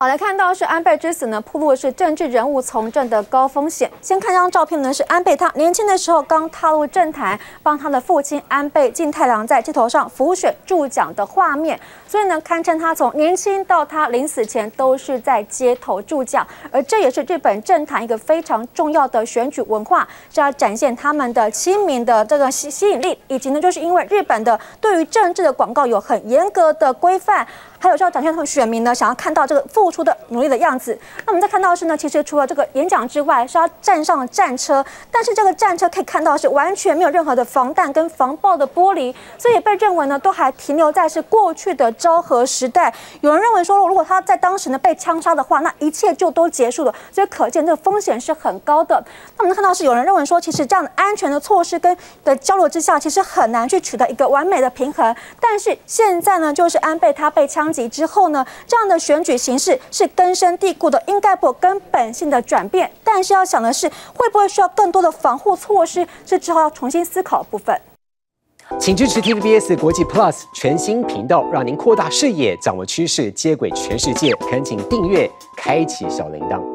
好，来看到是安倍之死呢，铺路是政治人物从政的高风险。先看这张照片呢，是安倍他年轻的时候刚踏入政坛，帮他的父亲安倍晋太郎在街头上浮选助讲的画面。所以呢，堪称他从年轻到他临死前都是在街头助讲。而这也是日本政坛一个非常重要的选举文化，是要展现他们的亲民的这个吸吸引力，以及呢，就是因为日本的对于政治的广告有很严格的规范。还有是要展现他们选民呢，想要看到这个付出的努力的样子。那我们再看到的是呢，其实除了这个演讲之外，是要站上战车，但是这个战车可以看到是完全没有任何的防弹跟防爆的玻璃，所以被认为呢都还停留在是过去的昭和时代。有人认为说，如果他在当时呢被枪杀的话，那一切就都结束了。所以可见这个风险是很高的。那我们看到是有人认为说，其实这样的安全的措施跟的交流之下，其实很难去取得一个完美的平衡。但是现在呢，就是安倍他被枪击。之后呢，这样的选举形式是根深蒂固的，应该不根本性的转变。但是要想的是，会不会需要更多的防护措施，这之后要重新思考部分。请支持 TVBS 国际 Plus 全新频道，让您扩大视野，掌握趋势，接轨全世界。恳请订阅，开启小铃铛。